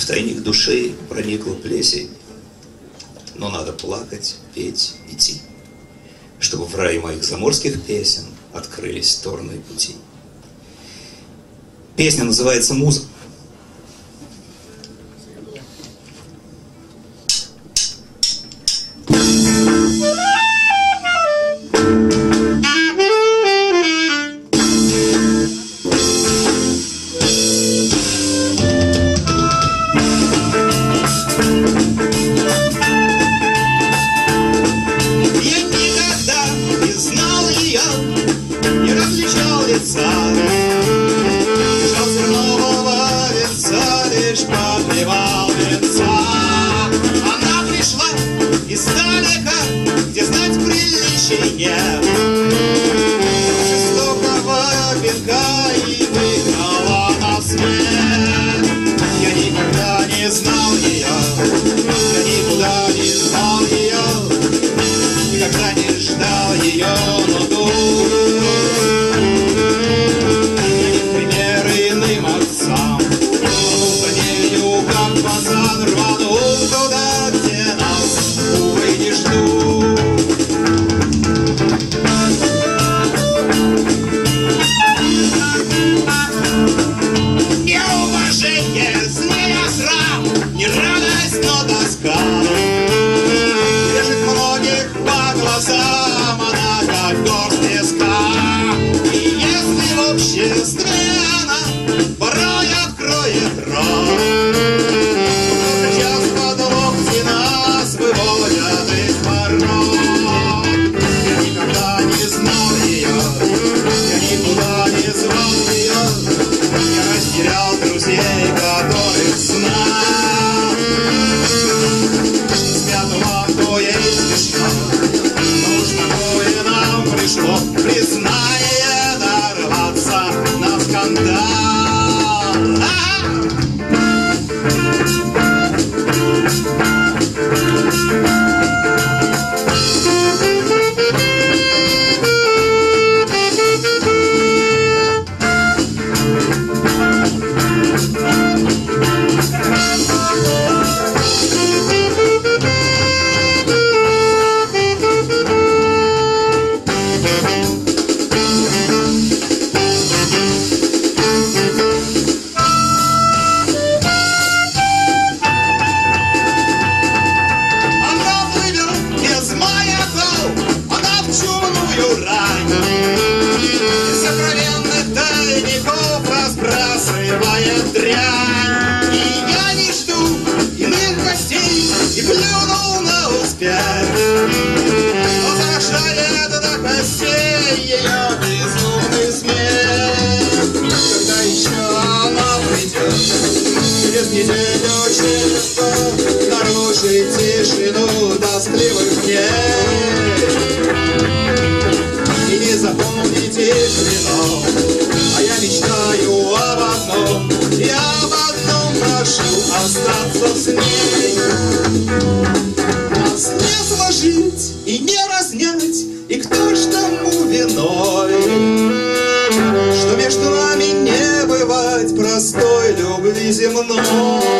В тайник души проникла плесень, но надо плакать, петь, идти, чтобы в рай моих заморских песен открылись торные пути. Песня называется «Муза». Не различал лица. Жал зернового венца, лишь подливал венца. Она пришла издалека, где знать приличий нет. Жестокого и выиграла на свет. Я никогда не знал ее, al pasado robado un плюнул на успех. Но заражает до костей ее безумный смех. Когда еще она придет, через неделю честно нарушить тишину тоскливых дней. И не запомнить их вино, а я мечтаю об одном, я об одном прошу остаться с ней. Между нами не бывать простой любви земной.